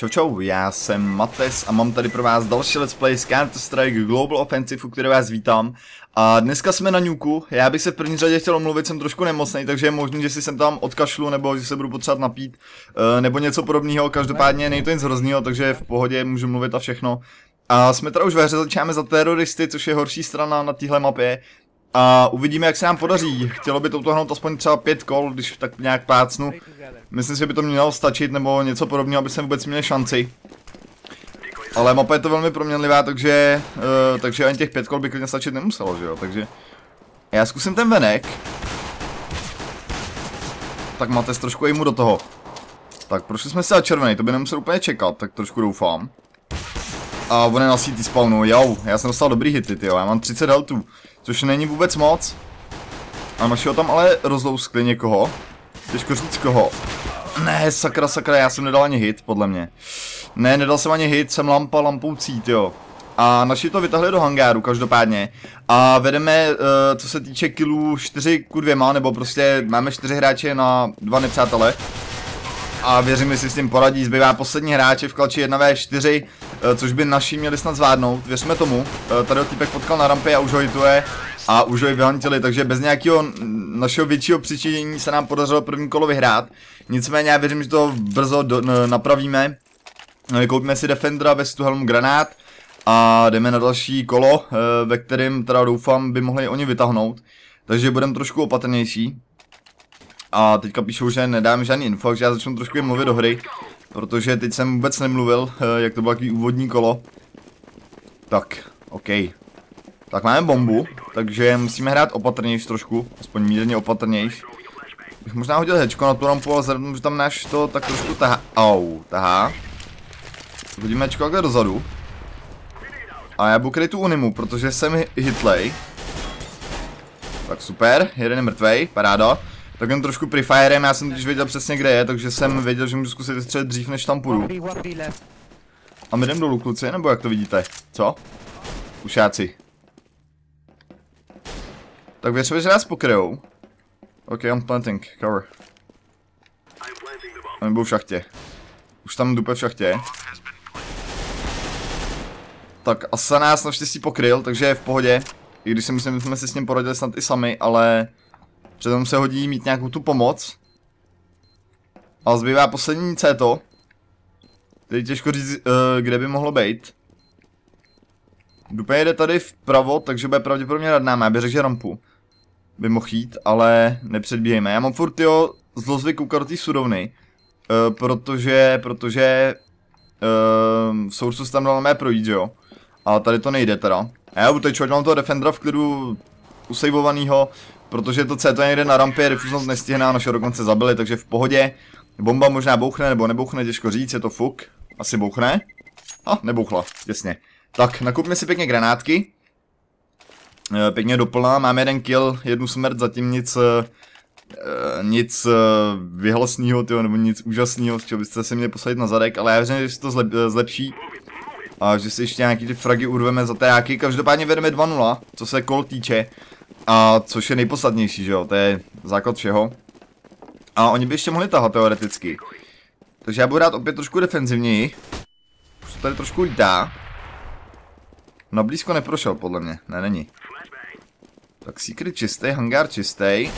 Čau čau, já jsem Mates a mám tady pro vás další let's play z Counter-Strike Global Offensive, u které vás vítám. A dneska jsme na Nuku, já bych se v první řadě chtěl omluvit, jsem trošku nemocný, takže je možný, že si sem tam odkašlu, nebo že se budu potřebovat napít, uh, nebo něco podobného, každopádně není to nic hroznýho, takže v pohodě můžu mluvit a všechno. A jsme teda už ve hře, začínáme za teroristy, což je horší strana na téhle mapě. A uvidíme, jak se nám podaří. Chtělo by to utohnout aspoň třeba pět kol, když tak nějak plácnu. Myslím si, že by to mělo stačit, nebo něco podobného, aby jsme vůbec měli šanci. Ale mapa je to velmi proměnlivá, takže, uh, takže ani těch pět kol by klidně stačit nemuselo, že jo, takže... Já zkusím ten venek. Tak máte trošku mu do toho. Tak, prošli jsme se za červený, to by nemusel úplně čekat, tak trošku doufám. A on je na CT spawnu, jo, já jsem dostal dobrý hity, jo, já mám 30 heltů. Což není vůbec moc. A našeho tam ale rozlouskli někoho. Těžko říct koho. Ne, sakra, sakra, já jsem nedal ani hit, podle mě. Ne, nedal jsem ani hit, jsem lampa lampoucí, jo. A naši to vytahli do hangáru, každopádně. A vedeme, uh, co se týče killů, 4 ku 2, nebo prostě máme 4 hráče na dva nepřátele. A věřím, že si s tím poradí. Zbývá poslední hráče v klači 1v4, uh, což by naši měli snad zvládnout. Věřme tomu. Uh, tady týpek potkal na rampě a už ho hituje a už ho i vyhantili, takže bez nějakého našeho většího přičinění se nám podařilo první kolo vyhrát. Nicméně já věřím, že to brzo do, napravíme. Koupíme si Defendera, vestu, helmu, granát a jdeme na další kolo, eh, ve kterém teda doufám by mohli oni vytáhnout. Takže budeme trošku opatrnější. A teďka píšou, že nedám žádný info, takže já začnu trošku mluvit do hry. Protože teď jsem vůbec nemluvil, eh, jak to bylo takový úvodní kolo. Tak, OK. Tak máme bombu, takže musíme hrát opatrnější trošku, aspoň mírně opatrnější. Bych možná hodil hečko na tu rampu, ale vzhledem, že tam náš to tak trošku tahá. Au, tahá. Hodíme hečko takhle dozadu. A já budu tu unimu, protože jsem hitlej. Tak super, jeden je mrtvej, paráda. Tak jen trošku prefirem, já jsem totiž věděl přesně kde je, takže jsem věděl, že můžu zkusit vystřelit dřív, než tam půjdu. A my jdem dolů kluci, nebo jak to vidíte? Co? Ušáci. Tak věřím, že nás pokryjou. Ok, I'm planting, cover. Oni budou v šachtě. Už tam dupe v šachtě. Tak Asa nás naštěstí pokryl, takže je v pohodě. I když si myslím, že jsme si s ním poradili snad i sami, ale... Předem se hodí mít nějakou tu pomoc. A zbývá poslední to. Teď těžko říct, uh, kde by mohlo být. Dupe jede tady vpravo, takže bude pravděpodobně nad námi, aby řekl, že rampu by mohl jít, ale nepředbíjejme. Já mám furt jo zlozvyk té sudovny, uh, protože, protože uh, v sourcu tam dal mé projít, jo. A tady to nejde teda. A já budu teď mám toho Defendera v klidu usejvovanýho, protože to C to někde na rampě, refuznout nestihne a naše dokonce zabili, takže v pohodě. Bomba možná bouchne nebo nebouchne, těžko říct, je to fuk. Asi bouchne. A, nebouchla, těsně. Tak, nakupme si pěkně granátky. Eh, pěkně doplná, máme jeden kill, jednu smrt, zatím nic, uh, nic uh, vyhlasného, nebo nic úžasného, chtěl byste si mě posadit na zadek, ale já věřím, že si to zlep, zlepší. A že si ještě nějaký ty fragy urveme za tajáky, každopádně vedeme 2-0, co se kol týče. A což je nejpodstatnější, že jo, to je základ všeho. A oni by ještě mohli tahat teoreticky. Takže já budu rád opět trošku defenzivněji. Už to tady trošku lítá. No blízko neprošel podle mě, ne není. Tak secret čistý, hangár čistý.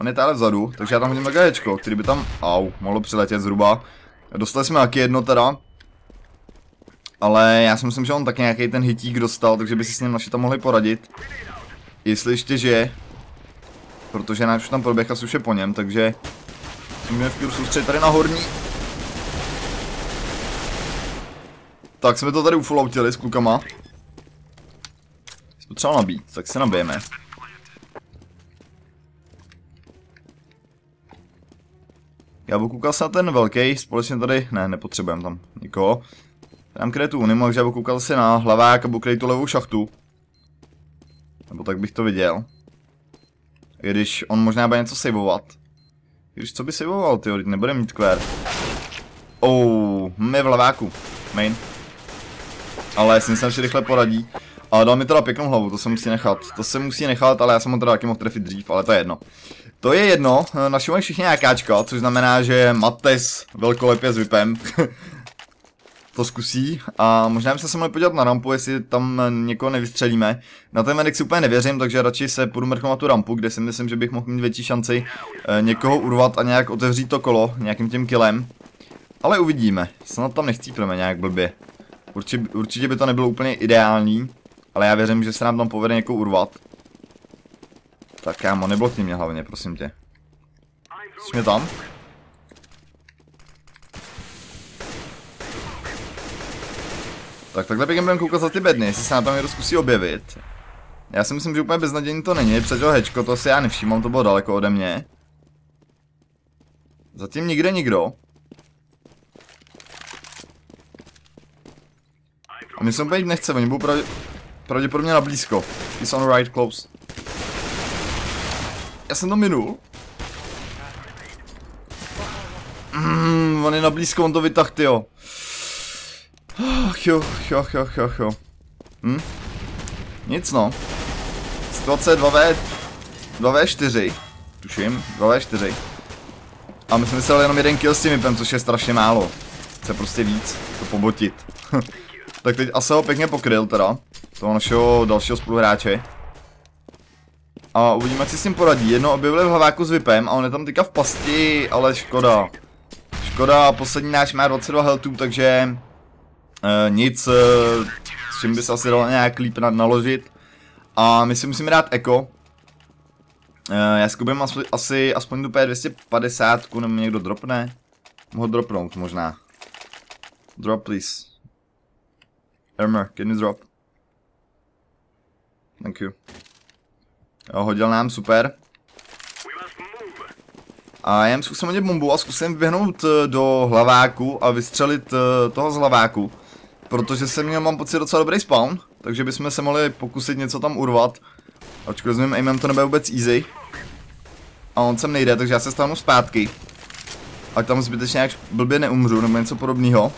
On je tady vzadu, takže já tam hodím megahečko, který by tam, au, mohlo přiletět zhruba. Dostali jsme taky jedno teda. Ale já si myslím, že on taky nějaký ten hitík dostal, takže by si s ním naši tam mohli poradit. Jestli ještě žije. Protože náš tam proběh je po něm, takže... Musíme v soustředit tady na horní. Tak jsme to tady ufoloutili s klukama potřeboval nabít, tak se nabijeme. Já budu koukal se na ten velký, společně tady, ne, nepotřebujeme tam nikoho. Kretu unimu, takže já budu koukal se na hlavák a budu tu levou šachtu. Nebo tak bych to viděl. I když on možná bude něco saveovat. Když co by saveoval, ty nebude mít kvér. Oh, my v leváku. Main. Ale s ním se rychle poradí. A dal mi teda pěknou hlavu, to se musí nechat. To se musí nechat, ale já jsem ho teda taky mohl trefit dřív, ale to je jedno. To je jedno, naši mají všichni nějakáčka, což znamená, že Mates velkolepě s VIPem to zkusí a možná bychom se mohli podívat na rampu, jestli tam někoho nevystřelíme. Na ten si úplně nevěřím, takže radši se půjdu mrknout na tu rampu, kde si myslím, že bych mohl mít větší šanci eh, někoho urvat a nějak otevřít to kolo nějakým tím killem. Ale uvidíme, snad tam nechcípneme nějak blbě. Určitě, určitě by to nebylo úplně ideální, ale já věřím, že se nám tam povede někoho urvat. Tak kámo, neblokni mě hlavně, prosím tě. Jsi mě tam? Tak takhle bych budeme koukat za ty bedny, jestli se nám tam někdo zkusí objevit. Já si myslím, že úplně beznadějný to není, předěl hečko, to si já nevšímám, to bylo daleko ode mě. Zatím nikde nikdo. A my se úplně nechce, oni budou pravdě, pravděpodobně na blízko. He's on right, close. Já jsem to minul. Mm, on je na blízko, on to vytah, tyjo. Ach jo, jo, jo, jo, jo. Hm? Nic no. Situace 2v... 2v4. Tuším, 2v4. A my jsme mysleli jenom jeden kill s tím vypem, což je strašně málo. Chce prostě víc, to pobotit. tak teď asi ho pěkně pokryl teda. Toho našeho dalšího spoluhráče. A uvidíme, jak si s tím poradí. Jedno objevili v hlaváku s VIPem a on je tam teďka v pasti, ale škoda. Škoda, poslední náš má 22 healthů, takže nic, uh, s čím by se asi dalo nějak líp naložit. A my si musíme dát eko. Uh, já zkubím asi, asi aspoň tu P250, nebo někdo dropne. Mohu dropnout možná. Drop please. Ermer, can you drop? Thank you. Jo, hodil nám, super. A já jen zkusím hodit bombu a zkusím vyběhnout do hlaváku a vystřelit toho z hlaváku. Protože jsem měl, mám pocit, docela dobrý spawn, takže bychom se mohli pokusit něco tam urvat. Ačkoliv s mým aimem to nebude vůbec easy. A on sem nejde, takže já se stanu zpátky. Ať tam zbytečně nějak blbě neumřu, nebo něco podobného.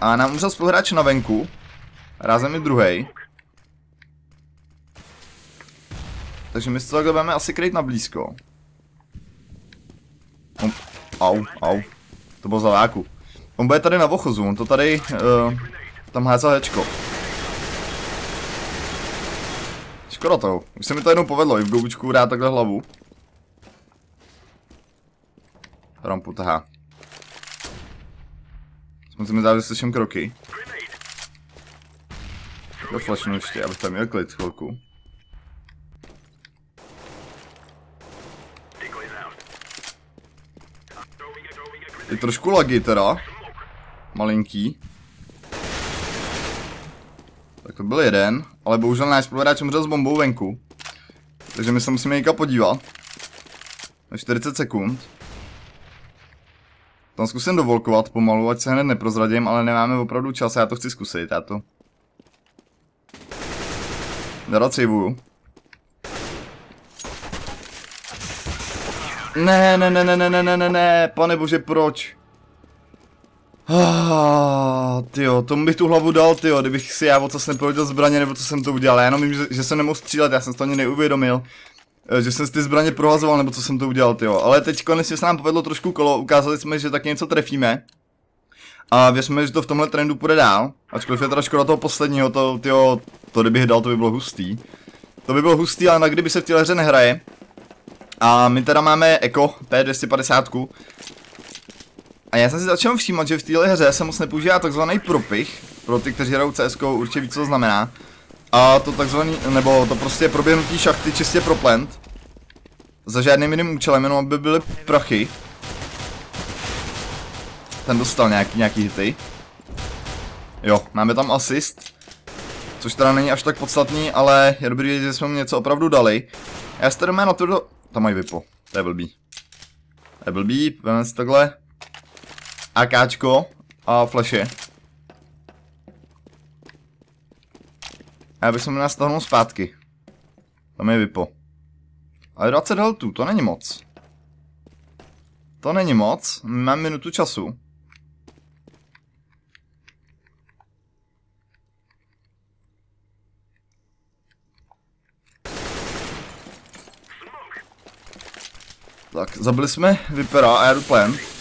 A nám umřel spoluhráč na venku. Rázem mi druhý. Takže my se to takhle budeme asi kryt na blízko. Au, au. To bylo zaváku. On bude tady na vochozu, on to tady, uh, tam házel hečko. Škoda toho, už se mi to jednou povedlo, i v goučku dát takhle hlavu. Rampu tahá. Musíme dát, že slyším kroky. To flashnu ještě, abych tam měl klid chvilku. Je trošku lagy teda malinký. Tak to byl jeden, ale bohužel náš spoluhráč umřel s bombou venku. Takže my se musíme někam podívat. Na 40 sekund. Tam zkusím dovolkovat pomalu, ať se hned neprozradím, ale nemáme opravdu čas, já to chci zkusit, já to... Nerad saveuju. Ne, ne, ne, ne, ne, ne, ne, ne, pane bože, proč? Ah, tyjo, tomu bych tu hlavu dal, tyjo, kdybych si já ocas neprohodil zbraně, nebo co jsem to udělal. Já jenom vím, že, že jsem nemohl střílet, já jsem to ani neuvědomil. Eh, že jsem si ty zbraně prohazoval, nebo co jsem to udělal, tyjo. Ale teď konečně se nám povedlo trošku kolo, ukázali jsme, že tak něco trefíme. A věřme, že to v tomhle trendu půjde dál. Ačkoliv je teda škoda toho posledního, to, tyjo, to kdybych dal, to by bylo hustý. To by bylo hustý, ale na kdyby se v téhle hře nehraje. A my teda máme Eko P250, a já jsem si začal všímat, že v téhle hře se moc nepoužívá takzvaný propich, pro ty, kteří hrajou CS, určitě ví, co to znamená. A to takzvaný, nebo to prostě proběhnutí šachty čistě pro plant. Za žádným jiným účelem, jenom aby byly prachy. Ten dostal nějaký, nějaký hity. Jo, máme tam assist. Což teda není až tak podstatný, ale je dobrý, že jsme mu něco opravdu dali. Já si tady na to do... Tam mají vypo. To je blbý. To je blbý, si takhle. AKčko a flashy. A já bych se měl stáhnout zpátky. Tam je vypo. Ale 20 heltů, to není moc. To není moc, mám minutu času. Tak, zabili jsme vypera a já jdu plant.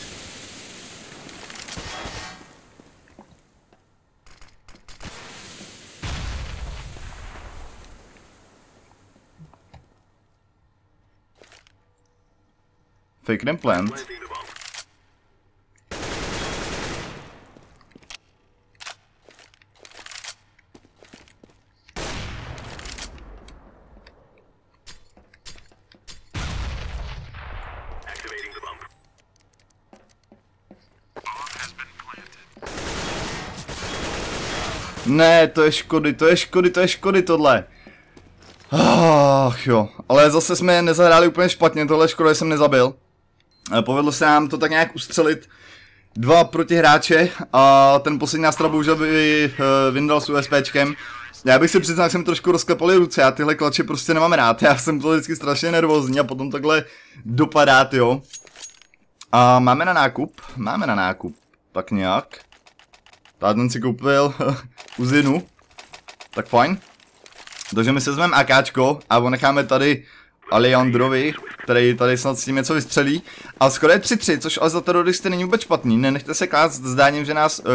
Fake them plant. Ne, to je škody, to je škody, to je škody tohle. Ach jo, ale zase jsme nezahráli úplně špatně, tohle škoda jsem nezabil. Eh, povedlo se nám to tak nějak ustřelit dva protihráče a ten poslední nástroj bohužel by uh, vyndal s USPčkem. Já bych si přiznal, že jsem trošku rozklepal ruce, já tyhle klače prostě nemám rád, já jsem to vždycky strašně nervózní a potom takhle dopadá, jo. A máme na nákup, máme na nákup, tak nějak. Tady si koupil uzinu, tak fajn. Takže my se vezmeme AKčko a necháme tady Alejandrovi, který tady snad s tím něco vystřelí. A skoro je 3-3, což ale za teroristy není vůbec špatný. Nenechte se klást zdáním, že nás, uh,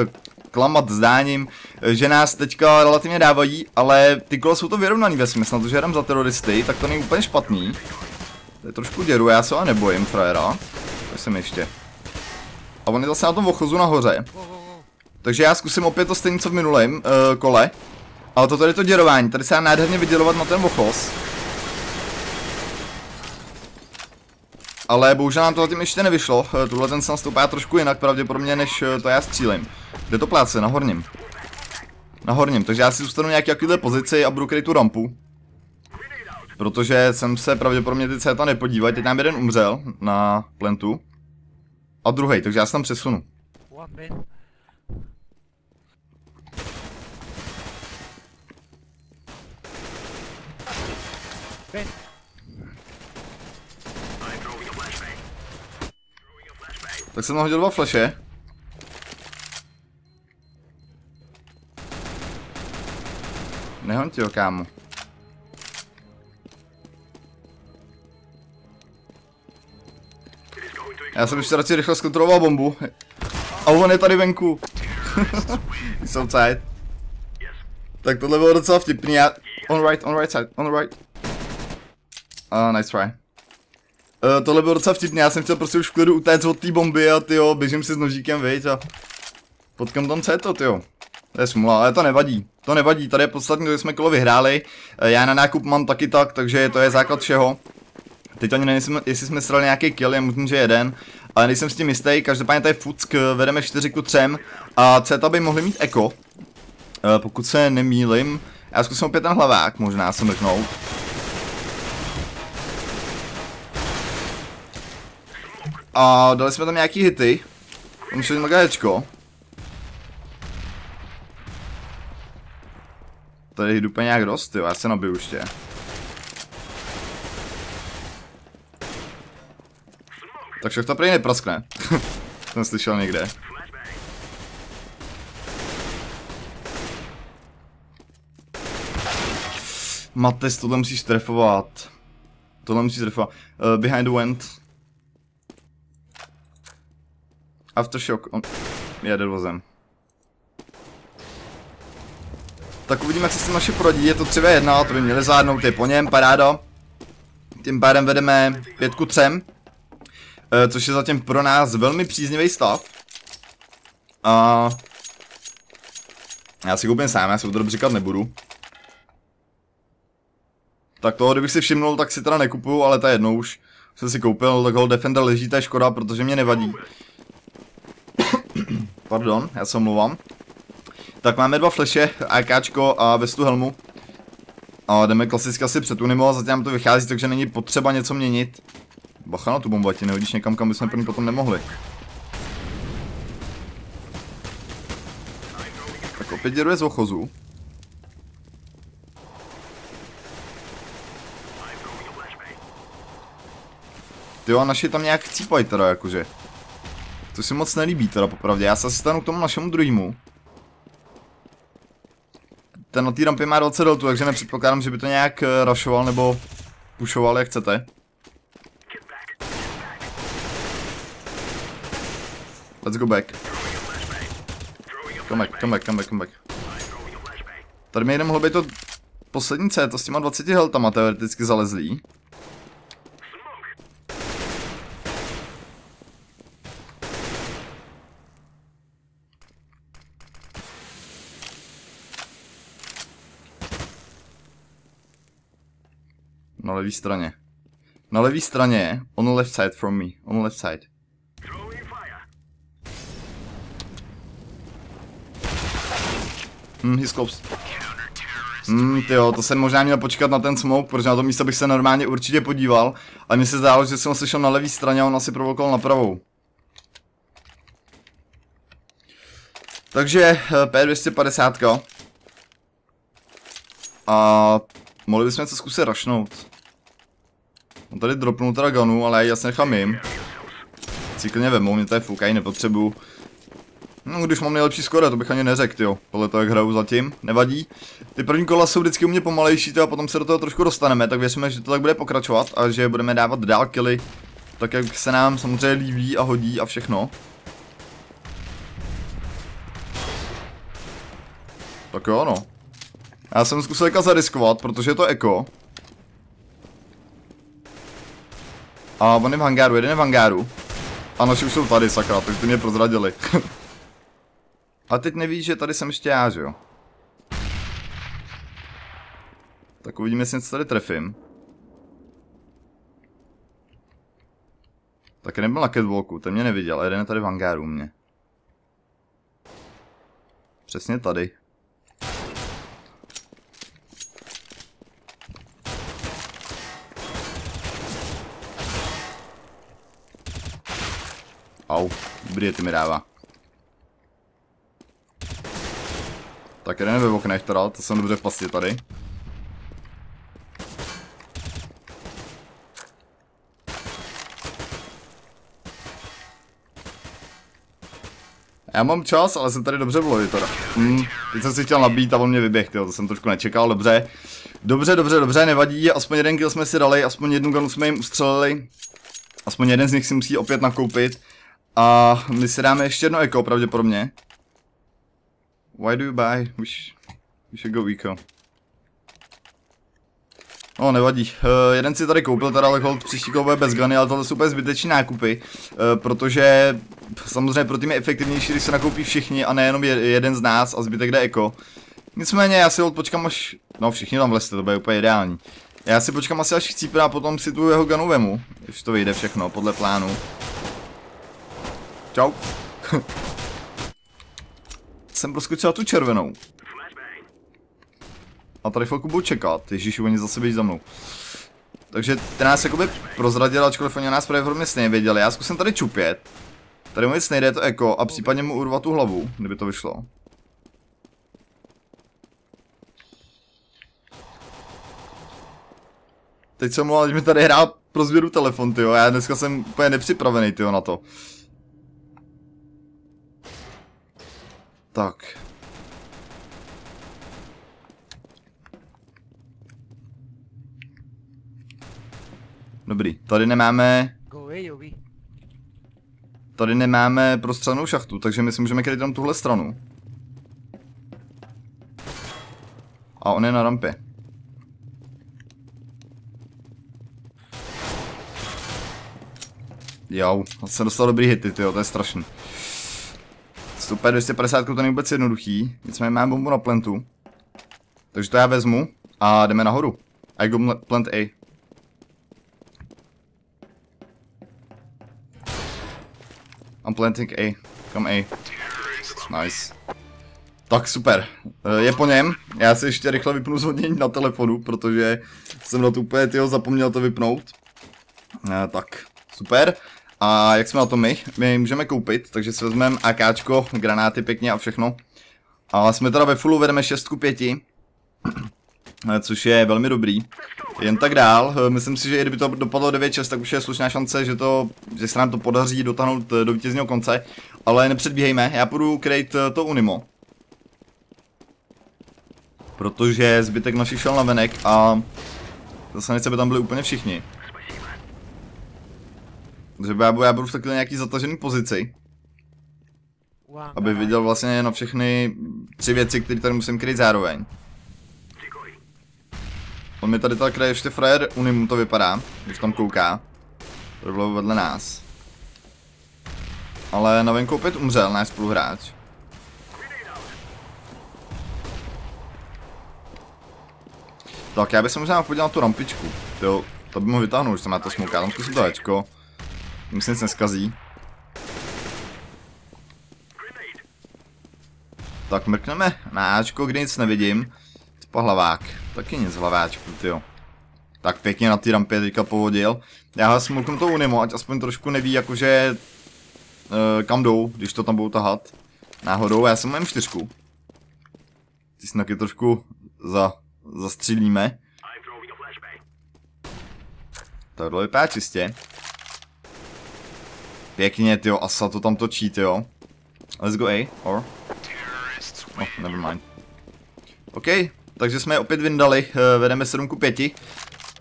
klamat zdáním, že nás teďka relativně dávají, ale ty kola jsou to vyrovnaný ve smyslu, to, že jdem za teroristy, tak to není úplně špatný. To je trošku děru, já se ale nebojím, frajera. To jsem ještě. A on je zase na tom ochozu nahoře. Takže já zkusím opět to stejné, co v minulém uh, kole. Ale to tady to děrování, tady se dá nádherně vydělovat na ten ochoz. Ale bohužel nám to zatím ještě nevyšlo, eh, tuhle ten sam stoupá trošku jinak pravděpodobně, než eh, to já střílím. Kde to pláce? Na horním. Na horním, takže já si zůstanu nějaký jakýhle pozici a budu kryt tu rampu. Protože jsem se pravděpodobně ty CETA nepodívat, teď nám jeden umřel na plentu. A druhý, takže já se tam přesunu. Tak jsem hodil dva fleše. Nehoň ti ho, kámo. Já jsem ještě radši rychle zkontroloval bombu. A on je tady venku. He's outside. Tak tohle bylo docela vtipný. Já... On right, on right side, on right. Uh, nice try. Uh, tohle bylo docela vtipný, já jsem chtěl prostě už v klidu utéct od té bomby a tyjo, běžím si s nožíkem, viď, a potkám tam co to, tyjo. To je smula, ale to nevadí. To nevadí, tady je podstatně, že jsme kolo vyhráli. Uh, já na nákup mám taky tak, takže to je základ všeho. Teď ani nevím, jestli jsme strali nějaký kill, je možný, že jeden, ale nejsem s tím jistý. Každopádně tady Fuck vedeme 4 ku 3 a CETA by mohli mít eko. Uh, pokud se nemýlim, já zkusím opět ten hlavák, možná se mrknout. A dali jsme tam nějaký hity. Museli na gaječko. Tady jdu úplně nějak dost, jo, já se nabiju ještě. Tak však to prý nepraskne. Jsem slyšel někde. Mates, tohle musíš trefovat. Tohle musíš trefovat. Uh, behind the wind. Aftershock, on jede vozem. Tak uvidíme, jak se s tím naše poradí, je to 3 1 to by měli zvládnout, je po něm, paráda. Tím pádem vedeme 5 ku 3. E, což je zatím pro nás velmi příznivý stav. A... Já si koupím sám, já si to říkat nebudu. Tak toho, kdybych si všimnul, tak si teda nekupuju, ale je jednou už. Jsem si koupil, tak Defender leží, to je škoda, protože mě nevadí. Pardon, já se omlouvám. Tak máme dva fleše, AKčko a vestu helmu. A jdeme klasicky asi před Unimo zatím to vychází, takže není potřeba něco měnit. Bacha na tu bombu, ať nehodíš někam, kam bychom první potom nemohli. Tak opět děruje z ochozu. Ty a naši tam nějak cípají teda jakože. To si moc nelíbí teda popravdě. Já se asi stanu k tomu našemu druhému. Ten na té rampě má 20 deltu, takže nepředpokládám, že by to nějak eh, rašoval nebo pušoval, jak chcete. Let's go back. Come back, come back, come back, come back. Tady mi jde mohlo být to poslední C, to s těma 20 heltama teoreticky zalezlý. Levé straně. Na levé straně, on the left side from me, on the left side. Hm, he scopes. Hm, jo, to jsem možná měl počkat na ten smoke, protože na to místo bych se normálně určitě podíval. A mně se zdálo, že jsem ho slyšel na levé straně a on asi provokoval na pravou. Takže eh, P250. A mohli bychom se zkusit rašnout. On tady dropnul teda gunu, ale já ji asi nechám jim. Cyklně vemou, mě to je fukají, nepotřebuju. No, když mám nejlepší skore, to bych ani neřekl, jo. Podle toho, jak hraju zatím, nevadí. Ty první kola jsou vždycky u mě pomalejší, a potom se do toho trošku dostaneme, tak věříme, že to tak bude pokračovat a že budeme dávat dál killy, tak jak se nám samozřejmě líbí a hodí a všechno. Tak jo, no. Já jsem zkusil zariskovat, protože je to eko. A on je v hangáru, jeden je v hangáru. A naši už jsou tady, sakra, takže ty mě prozradili. A teď neví, že tady jsem ještě já, že jo? Tak uvidíme, jestli něco tady trefím. Tak nebyl na catwalku, ten mě neviděl, a jeden je tady v hangáru mě. Přesně tady. Au, dobrý ty mi dává. Tak jeden ve oknech teda, to jsem dobře v pasti tady. Já mám čas, ale jsem tady dobře v loji teda. Hmm, teď jsem si chtěl nabít a on mě vyběh, tyjo, to jsem trošku nečekal, dobře. Dobře, dobře, dobře, nevadí, aspoň jeden kill jsme si dali, aspoň jednu gunu jsme jim ustřelili. Aspoň jeden z nich si musí opět nakoupit. A my si dáme ještě jedno eko, pravděpodobně. Why do you buy? Sh we should go eco. No, nevadí. Uh, jeden si tady koupil teda ale hold příští bude bez guny, ale tohle jsou úplně zbytečné nákupy, uh, protože samozřejmě pro tým je efektivnější, když se nakoupí všichni a nejenom jeden z nás a zbytek jde eko. Nicméně já si hold počkám až, no všichni tam vlezte, to bude úplně ideální. Já si počkám asi až chcípe a potom si tu jeho gunu vemu, když to vyjde všechno podle plánu. Čau. Jsem proskočil tu červenou. A tady chvilku budu čekat, ježiši, oni zase být za mnou. Takže ten nás jakoby prozradil, ačkoliv oni nás pravděpodobně stejně věděli. Já zkusím tady čupět. Tady mu nic nejde, to eko a případně mu urvat tu hlavu, kdyby to vyšlo. Teď jsem mluvil, že mi tady hrál pro sběru telefon, tyjo. Já dneska jsem úplně nepřipravený, tyjo, na to. Tak. Dobrý, tady nemáme... Tady nemáme prostřelnou šachtu, takže my si můžeme kryt tam tuhle stranu. A on je na rampě. Jo, jsem dostal dobrý hity, tyjo, to je strašný. Super, 250 to není vůbec jednoduchý, nicméně mám bombu na plantu. Takže to já vezmu a jdeme nahoru. I go plant A. I'm planting A. Come A. Nice. Tak super, eh, je po něm, já si ještě rychle vypnu zvodnění na telefonu, protože jsem na to úplně tyho zapomněl to vypnout. E, tak, super. A jak jsme na to my? My můžeme koupit, takže si vezmeme AKčko, granáty pěkně a všechno. A jsme teda ve fullu, vedeme 6 ku 5. Což je velmi dobrý. Jen tak dál, myslím si, že kdyby to dopadlo 9-6, tak už je slušná šance, že, to, že se nám to podaří dotáhnout do vítězního konce. Ale nepředbíhejme, já půjdu krejt to Unimo. Protože zbytek našich šel na venek a zase nechce by tam byli úplně všichni. Takže já, já budu v takhle nějaký zatažený pozici. aby viděl vlastně jenom všechny tři věci, které tady musím kryt zároveň. On mi tady tak kraje ještě frajer, Unimu to vypadá, když tam kouká. To bylo vedle nás. Ale na venku opět umřel náš spoluhráč. Tak já bych se možná podíval na tu rampičku. Jo, to by mohl vytáhnout, už jsem na to smouká. Tam zkusím to Ečko. Myslím, nic neskazí. Tak mrkneme na Ačko, kde nic nevidím. Pohlavák. Taky nic hlaváčku, tyjo. Tak pěkně na ty rampě teďka povodil. Já ho smulknu to Unimo, ať aspoň trošku neví jakože uh, kam jdou, když to tam budou tahat. Náhodou, já jsem M4. Ty snaky trošku za, zastřílíme. Tohle vypadá čistě. Pěkně, tyjo, Asa to tam točí, tyjo. Let's go A, or? Oh, never mind. OK, takže jsme je opět vyndali, uh, vedeme 7 ku 5.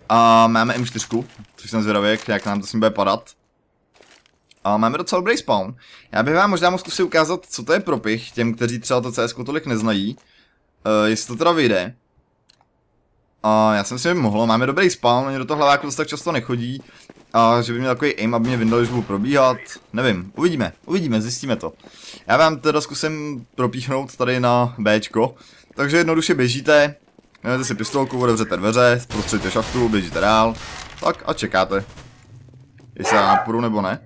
A máme M4, což jsem zvědavý, jak nám to s ním bude padat. A máme docela dobrý spawn. Já bych vám možná mohl zkusit ukázat, co to je propich, těm, kteří třeba to CS tolik neznají. Uh, jestli to teda vyjde. A já jsem si mohlo, máme dobrý spawn, oni do toho hlaváku dost tak často nechodí. A že by měl takový aim, aby mě že budu probíhat. Nevím, uvidíme, uvidíme, zjistíme to. Já vám teda zkusím propíchnout tady na Bčko. Takže jednoduše běžíte, vezmete si pistolku, otevřete dveře, prostředíte šachtu, běžíte dál. Tak a čekáte. Jestli já půjdu nebo ne.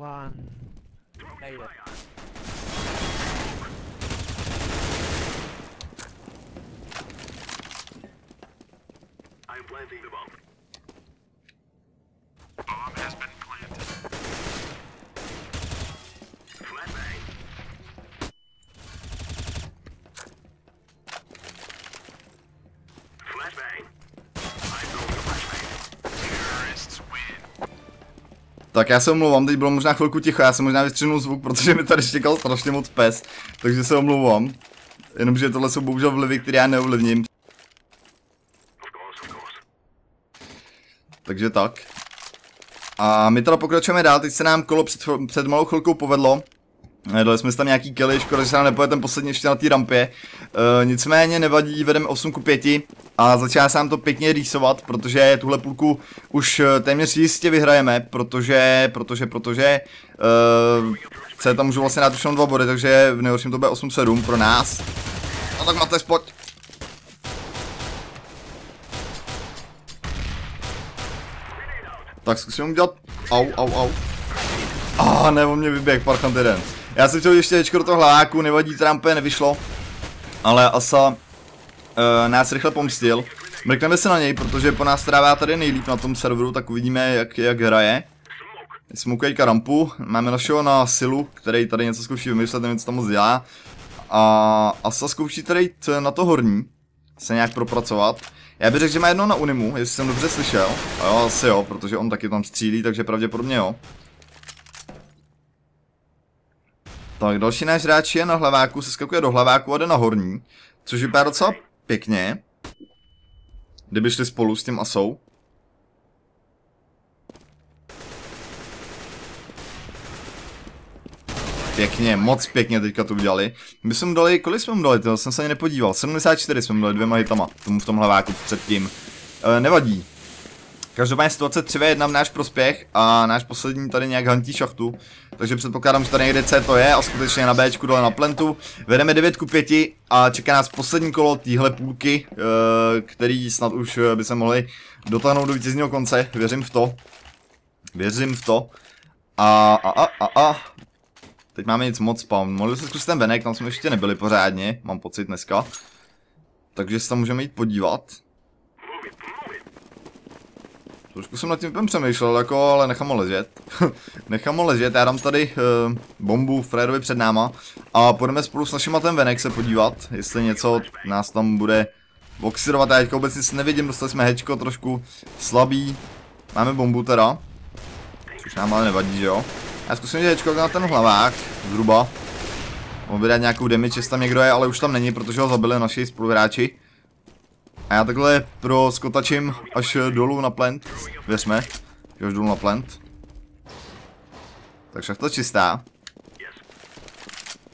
One. It. I'm planting the. Bomb Tak já se omlouvám, teď bylo možná chvilku ticho, já jsem možná vystřihnul zvuk, protože mi tady štěkal strašně moc pes, takže se omlouvám. Jenomže tohle jsou bohužel vlivy, které já neovlivním. Takže tak. A my teda pokračujeme dál, teď se nám kolo před, před malou chvilkou povedlo. Eh, Dali jsme si tam nějaký killy, škoda, že se nám nepoje ten poslední ještě na té rampě. E, nicméně nevadí, vedeme 8 ku 5 a začíná se nám to pěkně rýsovat, protože tuhle půlku už eh, téměř jistě vyhrajeme, protože, protože, protože e, se tam můžu vlastně dát už jenom dva body, takže v nejhorším to bude 8-7 pro nás. No tak máte spot. Tak zkusím udělat... Au, au, au. A ah, ne, on mě vyběh, parchant jeden. Já jsem chtěl ještě do toho hlaváku, nevadí, trampe nevyšlo. Ale Asa uh, nás rychle pomstil. Mrkneme se na něj, protože po nás trává tady nejlíp na tom serveru, tak uvidíme, jak, jak hraje. Smukejka rampu, máme našeho na silu, který tady něco zkouší vymyslet, nevím, co tam moc dělá. A Asa zkouší tady t- na to horní, se nějak propracovat. Já bych řekl, že má jedno na Unimu, jestli jsem dobře slyšel. A jo, asi jo, protože on taky tam střílí, takže pravděpodobně jo. Tak další náš hráč je na hlaváku, se skakuje do hlaváku a jde na horní, což vypadá docela pěkně. Kdyby šli spolu s tím asou. Pěkně, moc pěkně teďka to udělali. My jsme mu dali, kolik jsme mu dali, to jsem se ani nepodíval, 74 jsme mu dali dvěma hitama, tomu v tom hlaváku předtím. E, nevadí. Každopádně situace 3v1 v náš prospěch a náš poslední tady nějak hantí šachtu. Takže předpokládám, že tady někde C to je a skutečně na Bčku dole na plentu. Vedeme 9 ku 5 a čeká nás poslední kolo téhle půlky, eh, který snad už eh, by se mohli dotáhnout do vítězního konce. Věřím v to. Věřím v to. A, a, a, a, a. Teď máme nic moc spawn. Mohli se zkusit ten venek, tam jsme ještě nebyli pořádně, mám pocit dneska. Takže se tam můžeme jít podívat. Trošku jsem nad tím přemýšlel, jako, ale nechám ho ležet. nechám ho ležet, já dám tady uh, bombu Fredovi před náma a půjdeme spolu s našima ten venek se podívat, jestli něco nás tam bude boxirovat, já teďka vůbec nic nevidím, dostali jsme hečko trošku slabý. Máme bombu teda. Což nám ale nevadí, že jo. Já zkusím hečko na ten hlavák, zhruba. Mohl by dát nějakou damage, jestli tam někdo je, ale už tam není, protože ho zabili naši spoluhráči. A já takhle pro skotačím až dolů na plant, věřme, že až dolů na plant. Takže to čistá.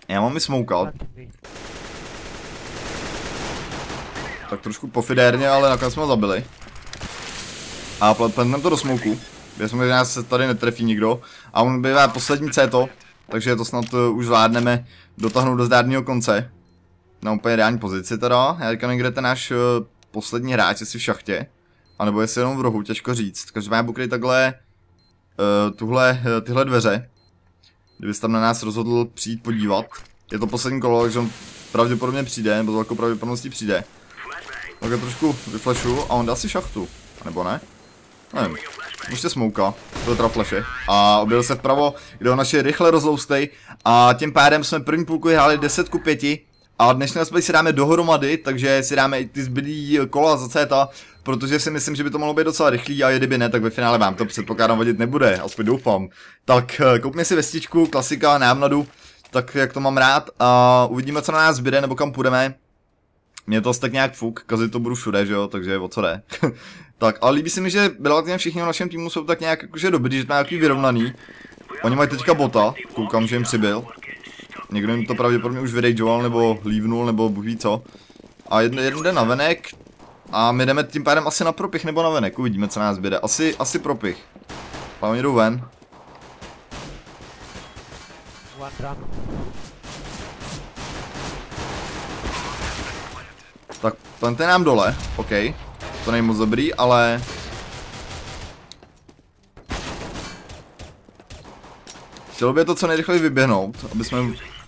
Já mám i smoukal, tak trošku pofidérně, ale nakonec jsme ho zabili. A pl- plantneme to do smoku. Věřme, že nás tady netrefí nikdo. A on bývá poslední to, takže to snad uh, už zvládneme dotáhnout do zdárného konce. Na úplně ideální pozici teda. Já říkám, kde ten náš uh, poslední hráč, jestli v šachtě. A nebo jestli jenom v rohu, těžko říct. Každopádně bukry takhle uh, tuhle, uh, tyhle dveře. Kdybyste tam na nás rozhodl přijít podívat. Je to poslední kolo, takže on pravděpodobně přijde, nebo s velkou pravděpodobností přijde. Tak já trošku vyflashu a on dá si šachtu. Nebo ne? Nevím. Ještě smouka, to je flashe. A objel se vpravo, kde ho naši rychle rozloustej. A tím pádem jsme první půlku hráli 10 ku 5. A dnešní let's si dáme dohromady, takže si dáme i ty zbylý kola za CETA, protože si myslím, že by to mohlo být docela rychlý a kdyby ne, tak ve finále vám to předpokládám vadit nebude, aspoň doufám. Tak eh, koupme si vestičku, klasika, námnadu, tak jak to mám rád a uvidíme, co na nás zbyde nebo kam půjdeme. Mě to tak nějak fuk, kazit to budu všude, že jo, takže o co jde. tak, ale líbí se mi, že relativně všichni v našem týmu jsou tak nějak jakože dobrý, že jsme nějaký vyrovnaný. Oni mají teďka bota, koukám, že jim přibyl. Někdo jim to pravděpodobně už vyrageoval, nebo lívnul, nebo bůh co. A jeden, jeden jde na venek. A my jdeme tím pádem asi na propich nebo na venek, uvidíme co nás zbyde. Asi, asi propich. Ale oni jdou ven. Tak plante nám dole, OK. To není moc dobrý, ale... Chtělo by to co nejrychleji vyběhnout, aby jsme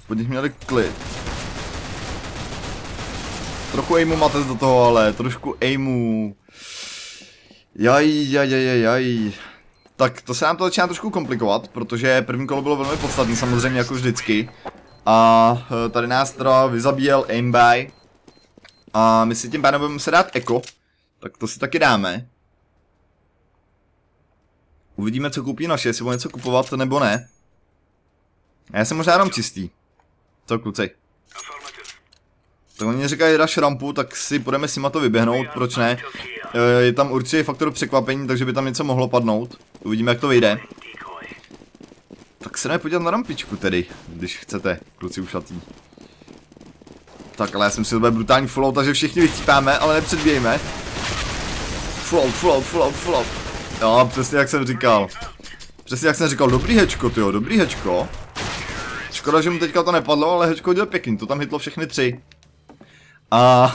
pod nich měli klid. Trochu aimu máte do toho, ale trošku aimu. Jaj, jaj, jaj, jaj. Tak to se nám to začíná trošku komplikovat, protože první kolo bylo velmi podstatné, samozřejmě jako vždycky. A eh, tady nás teda vyzabíjel aimby. A my si tím pádem budeme muset dát eko. Tak to si taky dáme. Uvidíme, co koupí naše, jestli bude něco kupovat nebo ne. A já jsem možná jenom čistý. Co kluci? Tak oni říkají rush rampu, tak si půjdeme s nima to vyběhnout, proč ne? E, Je tam určitě faktor překvapení, takže by tam něco mohlo padnout. Uvidíme, jak to vyjde. Tak se jdeme podívat na rampičku tedy, když chcete, kluci ušatý. Tak, ale já jsem si to bude brutální full out, takže všichni vychtípáme, ale nepředbějme. Full out, full out, full out, full out. Jo, přesně jak jsem říkal. Přesně jak jsem říkal, dobrý hečko, tyjo, dobrý hečko. Škoda, že mu teďka to nepadlo, ale hečko dělal pěkný, to tam hitlo všechny tři. A,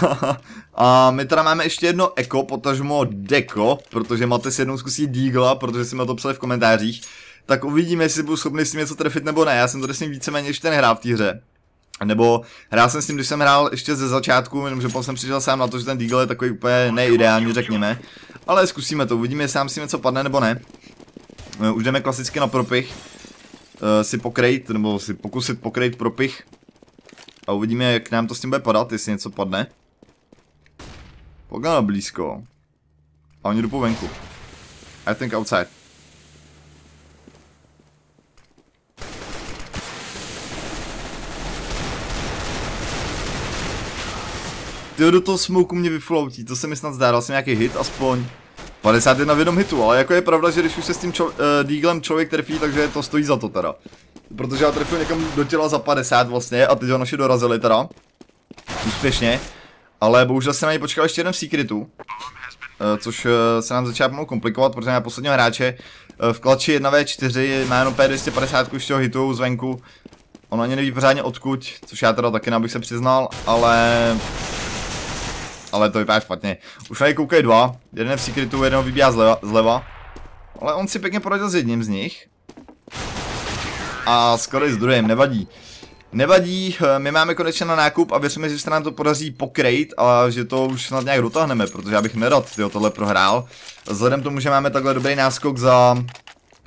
a my teda máme ještě jedno eko, potažmo deko, protože máte si jednou zkusí dígla, protože si mi to psali v komentářích. Tak uvidíme, jestli budu schopný s tím něco trefit nebo ne, já jsem to vlastně víceméně ještě nehrál v té hře. Nebo hrál jsem s tím, když jsem hrál ještě ze začátku, jenomže potom jsem přišel sám na to, že ten Deagle je takový úplně neideální, řekněme. Ale zkusíme to, uvidíme, jestli nám s tím něco padne nebo ne. Eh, Už jdeme klasicky na propich. Uh, si pokrejt, nebo si pokusit pokrejt propich. A uvidíme, jak nám to s tím bude padat, jestli něco padne. Pogledám blízko. A oni jdou venku. I think outside. Ty do toho smoku mě vyfloutí, to se mi snad zdá, dal jsem nějaký hit aspoň. 51 v jednom hitu, ale jako je pravda, že když už se s tím čo- uh, Deaglem člověk trefí, takže to stojí za to teda. Protože já trefil někam do těla za 50 vlastně a teď ho naši dorazili teda. Úspěšně. Ale bohužel se na něj počkal ještě jeden v secretu. eh, Což eh, se nám začíná pomalu komplikovat, protože máme posledního hráče eh, v klači 1v4 má jenom P250 už toho hitu zvenku. On ani neví pořádně odkud, což já teda taky nebych se přiznal, ale... Ale to vypadá špatně. Už něj koukají dva, jeden je v secretu, jeden ho vybíhá zleva, zleva. Ale on si pěkně poradil s jedním z nich. A skoro s druhým, nevadí. Nevadí, eh, my máme konečně na nákup a věříme, že se nám to podaří pokrejt a že to už snad nějak dotáhneme, protože já bych nerad tyjo, tohle prohrál. Vzhledem tomu, že máme takhle dobrý náskok za,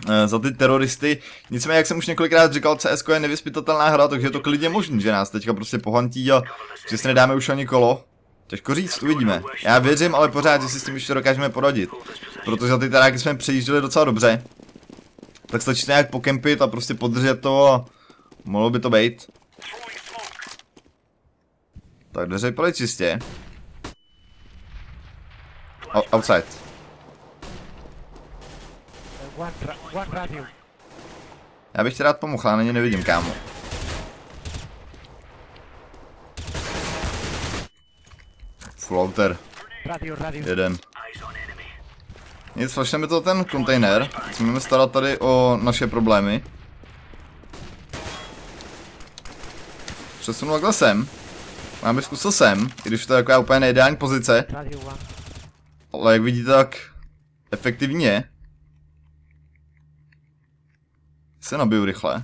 eh, za ty teroristy. Nicméně, jak jsem už několikrát říkal, CSK je nevyspytatelná hra, takže je to klidně možný, že nás teďka prostě pohantí a že si nedáme už ani kolo. Těžko říct, uvidíme. Já věřím, ale pořád, že si s tím ještě dokážeme poradit. Protože za ty teráky jsme přejížděli docela dobře. Tak stačí nějak pokempit a prostě podržet to a mohlo by to být. Tak dveře vypadají čistě. O, outside. Já bych ti rád pomohl, ale na ně nevidím, kámo. Radio. jeden. Nic, flashneme to ten kontejner. Musíme starat tady o naše problémy. Přesunu takhle sem. Já bych zkusil sem, i když to je taková úplně neideální pozice. Ale jak vidíte, tak efektivně. Se nabiju rychle.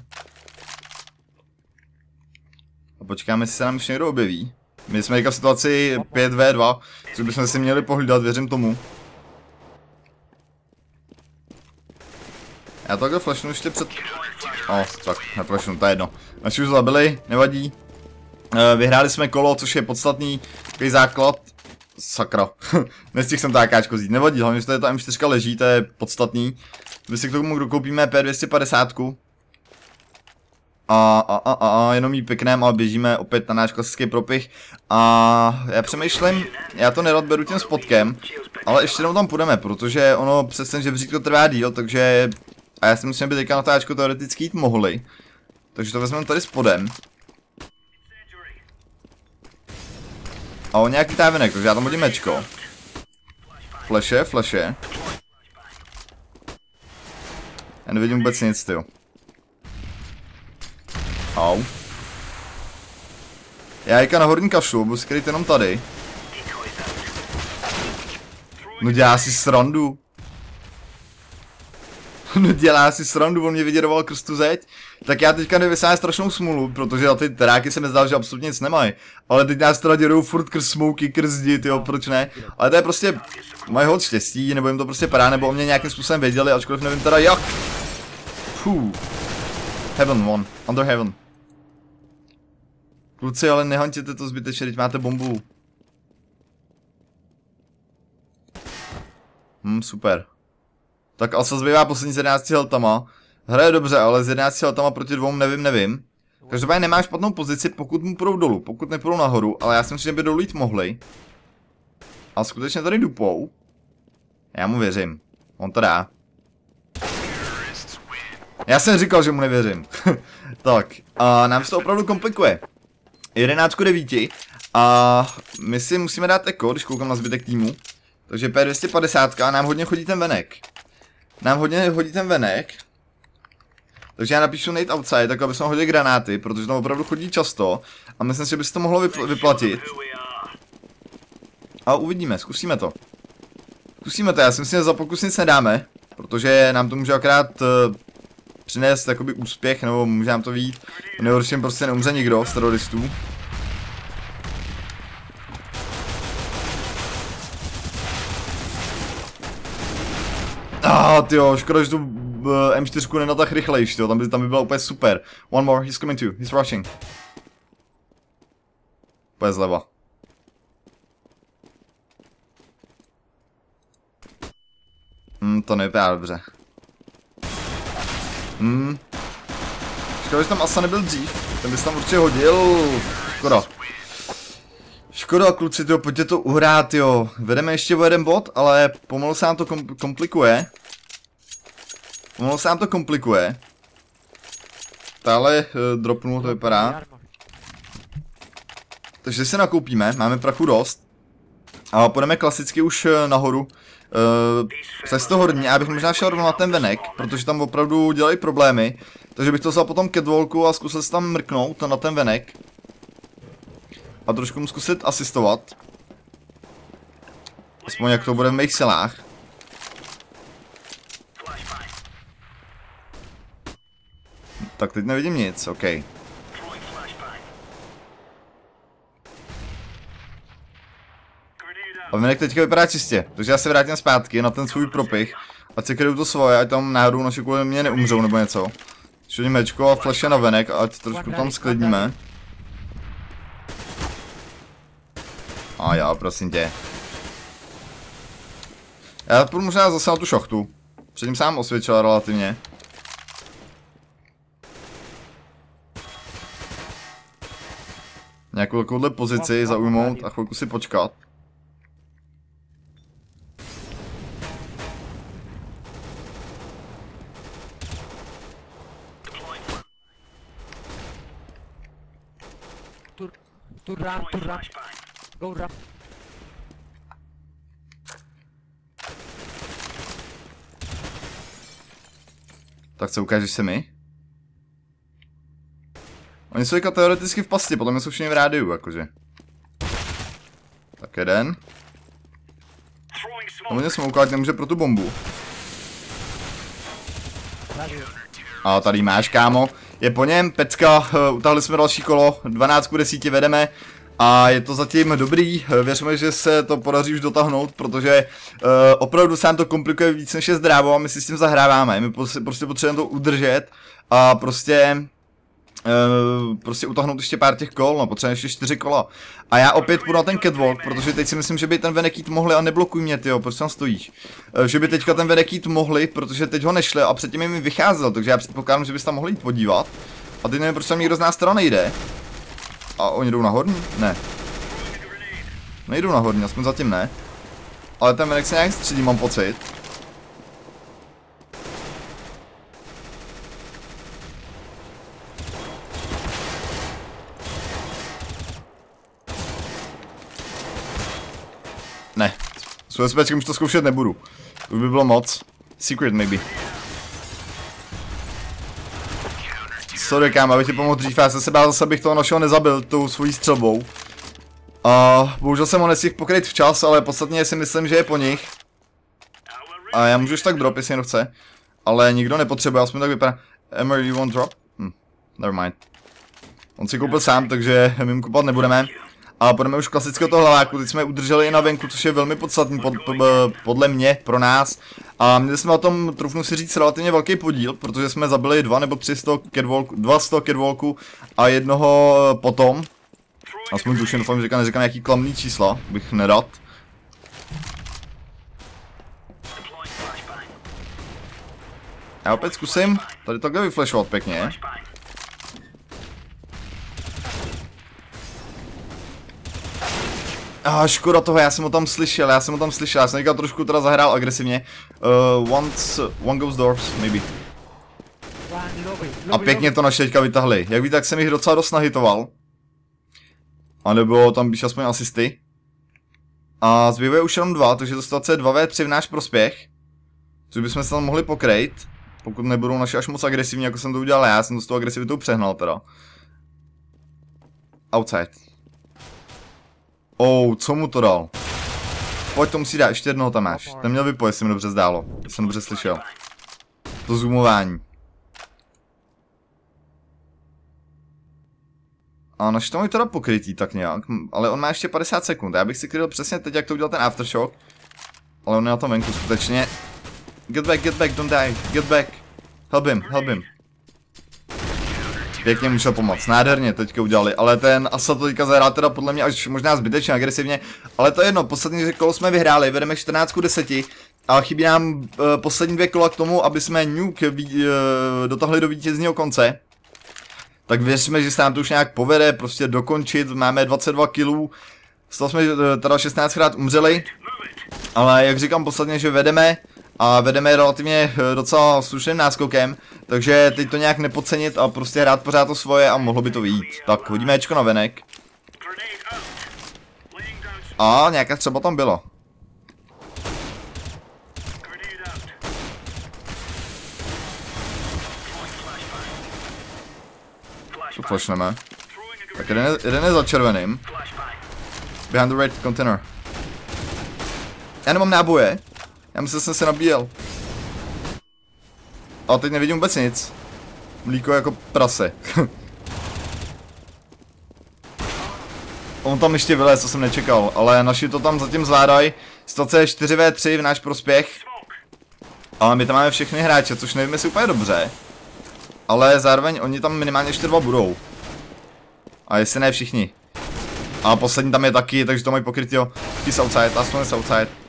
A počkáme, jestli se nám ještě někdo objeví. My jsme teďka v situaci 5v2, což bychom si měli pohlídat, věřím tomu. Já to takhle flashnu ještě před... O, tak, já flashnu, to je jedno. Naši už zabili, nevadí. Eh, Vyhráli jsme kolo, což je podstatný, takový základ. Sakra, nestihl jsem to AKčko vzít, nevadí, hlavně, že tady ta M4 leží, to je podstatný. My si k tomu dokoupíme P250. A, a, a, a, jenom jí pěkném a běžíme opět na náš klasický propich. A já přemýšlím, já to nerad beru tím spotkem, ale ještě jednou tam půjdeme, protože ono přes ten žebřík trvá díl, takže... A já si myslím, že by teďka na táčko teoreticky jít mohli. Takže to vezmeme tady spodem. A on nějaký távenek, takže já tam hodím mečko. Fleše, fleše. Já nevidím vůbec nic, tyjo. Au. Já jaka na horní kašlu, budu skryt jenom tady. No dělá si srandu. No dělá si srandu, on mě vyděroval krstu zeď. Tak já teďka nevysám strašnou smůlu, protože na ty teráky se mi zdál, že absolutně nic nemají. Ale teď nás teda děrou furt krz smouky, krz zdi, proč ne? Ale to je prostě moje hod štěstí, nebo jim to prostě padá, nebo o mě nějakým způsobem věděli, ačkoliv nevím teda jak. Fuh. Heaven one, under heaven. Kluci, ale nehantěte to zbytečně, teď máte bombu. Hm, super. Tak Asa zbývá poslední s 11 heltama. Hraje dobře, ale s 11 heltama proti dvou nevím, nevím. Každopádně nemá špatnou pozici, pokud mu půjdou dolů, pokud nepůjdou nahoru, ale já si myslím, že by dolů jít mohli. A skutečně tady dupou. Já mu věřím. On to dá. Já jsem říkal, že mu nevěřím. tak, a nám se to opravdu komplikuje. 11 9 a my si musíme dát eko, když koukám na zbytek týmu. Takže P250 a nám hodně chodí ten venek. Nám hodně hodí ten venek. Takže já napíšu Nate outside, tak aby jsme hodili granáty, protože tam opravdu chodí často. A myslím si, že by se to mohlo vypl vyplatit. A uvidíme, zkusíme to. Zkusíme to, já si myslím, že za pokus nic nedáme. Protože nám to může akorát uh, přinést jakoby úspěch, nebo může nám to vít. Nejhorším prostě neumře nikdo z teroristů. Ah, tyjo, škoda, že tu uh, M4 nenal tak rychlejš, tyjo, tam by, tam by byla úplně super. One more, he's coming to, he's rushing. Úplně zleva. Hmm, to nevypadá dobře. Hmm. Škoda, že tam Asa nebyl dřív. Ten bys tam určitě hodil. Škoda. Škoda, kluci, tyjo, pojďte to uhrát, jo. Vedeme ještě o jeden bod, ale pomalu se nám to kom komplikuje. Pomalu se nám to komplikuje. Tále uh, dropnul, to vypadá. Takže si nakoupíme, máme prachu dost. A půjdeme klasicky už eh, nahoru. Uh, přes to horní, já bych možná šel rovnou na ten venek, protože tam opravdu dělají problémy. Takže bych to vzal potom catwalku a zkusil se tam mrknout na ten venek. A trošku mu zkusit asistovat. Aspoň jak to bude v mých silách. Tak teď nevidím nic, OK. A venek teďka vypadá čistě, takže já se vrátím zpátky na ten svůj propich. Ať si kryjou to svoje, ať tam náhodou naši kvůli mě neumřou nebo něco. Šodím mečko a flashe na venek, ať trošku tam sklidníme. A já, prosím tě. Já půjdu možná zase na tu šachtu. Předtím sám osvědčil relativně. Nějakou takovouhle pozici zaujmout a chvilku si počkat. To, run, to run. Go run. Tak co, ukážeš se mi? Oni jsou teďka teoreticky v pasti, mě jsou všichni v rádiu, jakože. Tak jeden. A smoke. mě smoukovat nemůže pro tu bombu. A tady máš, kámo. Je po něm, pecka, eh, utahli jsme další kolo, 12 ku 10 vedeme. A je to zatím dobrý, eh, věřme, že se to podaří už dotáhnout, protože uh, opravdu se nám to komplikuje víc než je zdrávo a my si s tím zahráváme. My prostě potřebujeme to udržet a prostě Uh, prostě utáhnout ještě pár těch kol, no potřebujeme ještě čtyři kola. A já opět půjdu na ten catwalk, protože teď si myslím, že by ten venek jít mohli a neblokuj mě, tyjo, proč tam stojíš? Uh, že by teďka ten venek jít mohli, protože teď ho nešli a předtím mi vycházel, takže já předpokládám, že bys tam mohli jít podívat. A teď nevím, proč tam nikdo z nás teda nejde. A oni jdou na horní? Ne. Nejdou na horní, aspoň zatím ne. Ale ten venek se nějak středí, mám pocit. Ne. S USBčkem už to zkoušet nebudu. To by bylo moc. Secret maybe. Sorry kámo, abych ti pomohl dřív, já jsem se bál zase, abych toho našeho nezabil tou svojí střelbou. A bohužel jsem ho nestihl pokryt včas, ale podstatně si myslím, že je po nich. A já můžu už tak drop, jestli někdo chce. Ale nikdo nepotřebuje, aspoň tak vypadá. Emmer, you want drop? Hm, never mind. On si koupil sám, takže my mu kupovat nebudeme. A půjdeme už klasického toho hlaváku, teď jsme udrželi i na venku, což je velmi podstatný pod, pod, podle mě, pro nás. A měli jsme o tom, trufnu si říct, relativně velký podíl, protože jsme zabili dva nebo tři toho catwalku, dva toho catwalku a jednoho potom. Aspoň tuším, doufám, že říká, neříkám nějaký klamný čísla, bych nerad. Já opět zkusím tady takhle vyflashovat pěkně. A ah, škoda toho, já jsem ho tam slyšel, já jsem ho tam slyšel, já jsem teďka trošku teda zahrál agresivně. Uh, once, one goes doors, maybe. A pěkně to naše teďka vytahli. Jak víte, tak jsem jich docela dost nahitoval. A nebo tam když aspoň asisty. A zbývají už jenom dva, takže to situace je 2v3 v náš prospěch. Což bychom se tam mohli pokrejt. Pokud nebudou naši až moc agresivní, jako jsem to udělal já, já jsem to s tou agresivitou přehnal teda. Outside. Oh, co mu to dal? Pojď, to musí dát, ještě jednoho tam máš. Ten měl vypojit, jestli mi dobře zdálo. Jsem dobře slyšel. To zoomování. A naši to mají teda pokrytý tak nějak, ale on má ještě 50 sekund. Já bych si kryl přesně teď, jak to udělal ten aftershock. Ale on je na tom venku skutečně. Get back, get back, don't die, get back. Help him, help him. Pěkně mu šel pomoct, nádherně teďka udělali, ale ten Asa to teďka zahrál teda podle mě až možná zbytečně agresivně, ale to je jedno, poslední kolo jsme vyhráli, vedeme 14 10 a chybí nám uh, poslední dvě kola k tomu, aby jsme Nuke uh, dotáhli do vítězního konce. Tak věříme, že se nám to už nějak povede, prostě dokončit, máme 22 kilů, z toho jsme eh, teda 16 krát umřeli, ale jak říkám posledně, že vedeme a vedeme relativně eh, docela slušným náskokem, takže teď to nějak nepodcenit a prostě hrát pořád to svoje a mohlo by to vyjít. Tak hodíme Ečko na venek a nějaká třeba tam byla. Tu flashneme. Tak jeden je, jeden je za červeným. Behind the red container. Já nemám náboje. Já myslím, že jsem se nabíjel. A teď nevidím vůbec nic. Mlíko jako prase. On tam ještě vylez, co jsem nečekal, ale naši to tam zatím zvládají. Situace je 4v3 v náš prospěch. Ale my tam máme všechny hráče, což nevím jestli úplně dobře. Ale zároveň oni tam minimálně ještě dva budou. A jestli ne všichni. A poslední tam je taky, takže to mají pokrytý. He's outside, last one is outside.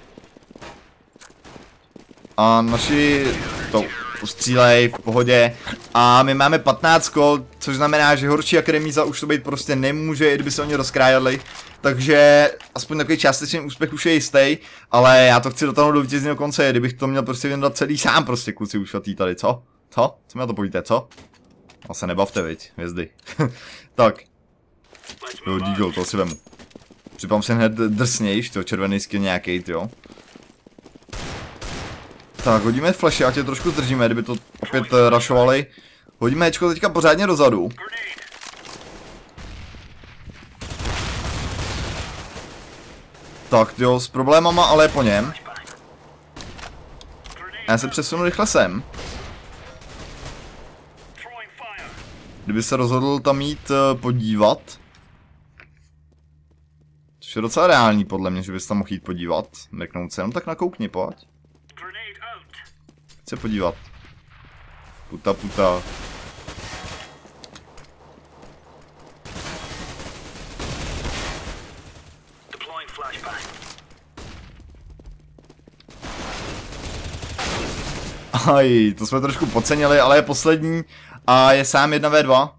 A naši to střílej v pohodě. A my máme 15 kol, což znamená, že horší jak remíza už to být prostě nemůže, i kdyby se oni rozkrájeli. Takže aspoň takový částečný úspěch už je jistý, ale já to chci dotáhnout do vítězného konce, kdybych to měl prostě věnovat celý sám prostě kluci ušatý tady, co? Co? Co mi na to povíte, co? A se nebavte, viď, hvězdy. tak, jo, Deagle, to si vemu. Připám se hned drsnějš, to červený skin nějaký, jo. Tak, hodíme flashy, ať je trošku zdržíme, kdyby to opět uh, rašovali. Hodíme Ečko teďka pořádně dozadu. Tak jo, s problémama, ale po něm. Já se přesunu rychle sem. Kdyby se rozhodl tam jít uh, podívat. Což je docela reální podle mě, že bys tam mohl jít podívat. Mrknout se, no tak nakoukni, pojď. Se podívat. Puta puta. Aj, to jsme trošku podcenili, ale je poslední a je sám 1v2.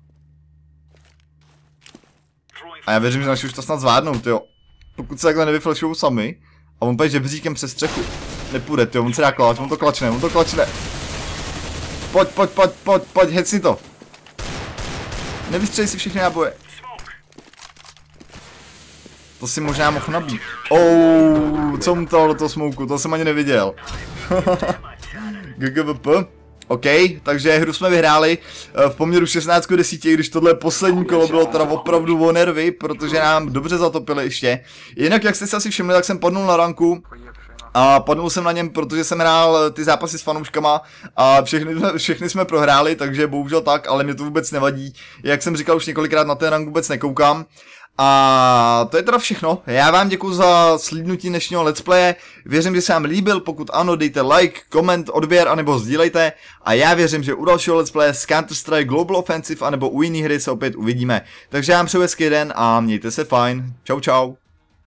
Throwing A já věřím, že naši už to snad zvládnou, jo. Pokud se takhle nevyflešují sami a on půjde žebříkem přes střechu. Nepůjde, jo, on se dá klač, on to klačne, on to klačne. Pojď, pojď, pojď, pojď, pojď, hecni to. Nevystřelej si všechny náboje. To si možná mohl nabít. Oh, co mu to do toho smouku, to jsem ani neviděl. GGVP. OK, takže hru jsme vyhráli eh, v poměru 16 k 10, když tohle poslední kolo bylo teda opravdu o nervy, protože nám dobře zatopili ještě. Jinak, jak jste si asi všimli, tak jsem padnul na ranku, a padnul jsem na něm, protože jsem hrál ty zápasy s fanouškama a všechny, všechny jsme prohráli, takže bohužel tak, ale mě to vůbec nevadí. Jak jsem říkal už několikrát, na ten rank vůbec nekoukám. A to je teda všechno. Já vám děkuji za slídnutí dnešního let's playe. Věřím, že se vám líbil. Pokud ano, dejte like, koment, odběr anebo sdílejte. A já věřím, že u dalšího let's playe z Counter-Strike Global Offensive anebo u jiný hry se opět uvidíme. Takže já vám přeju hezký den a mějte se fajn. Čau čau.